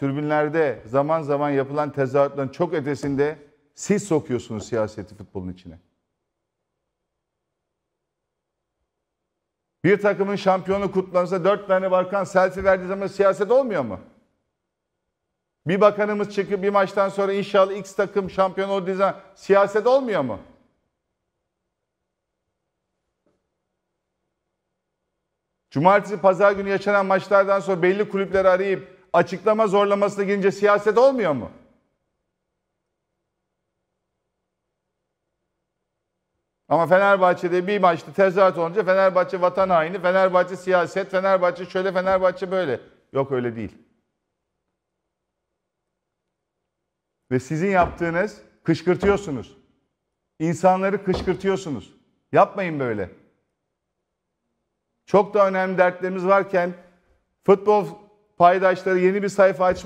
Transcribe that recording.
tribünlerde zaman zaman yapılan tezahüratların çok ötesinde siz sokuyorsunuz siyaseti futbolun içine. Bir takımın şampiyonu kutlanırsa dört tane bakan selfie verdiği zaman siyaset olmuyor mu? Bir bakanımız çıkıp bir maçtan sonra inşallah X takım şampiyon olduğu zaman siyaset olmuyor mu? Cumartesi, pazar günü yaşanan maçlardan sonra belli kulüpleri arayıp açıklama zorlamasına girince siyaset olmuyor mu? Ama Fenerbahçe'de bir maçta tezahürat olunca Fenerbahçe vatan haini, Fenerbahçe siyaset, Fenerbahçe şöyle, Fenerbahçe böyle. Yok öyle değil. Ve sizin yaptığınız kışkırtıyorsunuz. İnsanları kışkırtıyorsunuz. Yapmayın böyle. Çok da önemli dertlerimiz varken futbol paydaşları yeni bir sayfa aç